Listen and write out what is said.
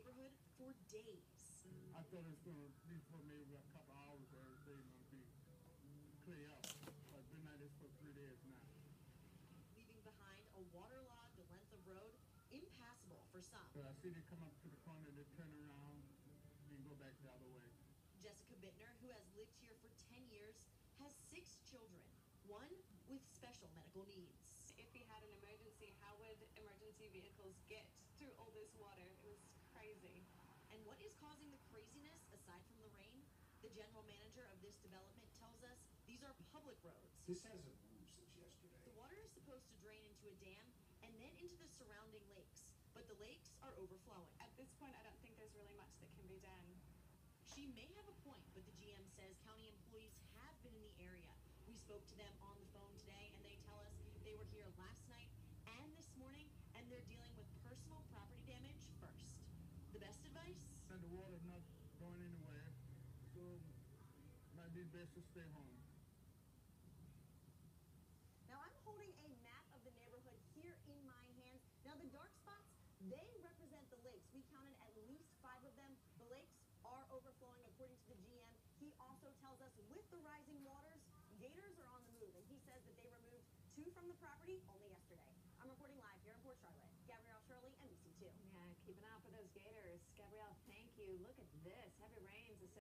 neighborhood for days. I thought it was going to be for maybe a couple hours or everything going to be clear up. But been like this for three days now. leaving behind a waterlogged length of road impassable for some. So I see they come up to the corner, they turn around, and go back the other way. Jessica Bittner, who has lived here for 10 years, has six children, one with special medical needs. If we had an emergency, how would emergency vehicles get through all this water? It was crazy. And what is causing the craziness aside from the rain? The general manager of this development tells us these are public roads. This hasn't moved since yesterday. The water is supposed to drain into a dam and then into the surrounding lakes, but the lakes are overflowing. At this point, I don't think there's really much that can be done. She may have a point, but the GM says county employees have been in the area. We spoke to them on the phone today, and they tell us they were here last night and this morning, and they're dealing with personal property damage first. The best advice? And the water's not going anywhere, so might be best to stay home. Now I'm holding a map of the neighborhood here in my hands. Now the dark spots, they represent the lakes. We counted at least five of them. The lakes are overflowing according to the GM. He also tells us with the rising waters, gators are on the move. And he says that they removed two from the property only yesterday. I'm reporting live here in Port Charlotte. Gabrielle Shirley, NBC2. Yeah, keep an eye out for those gators. You. Look at this. Heavy rains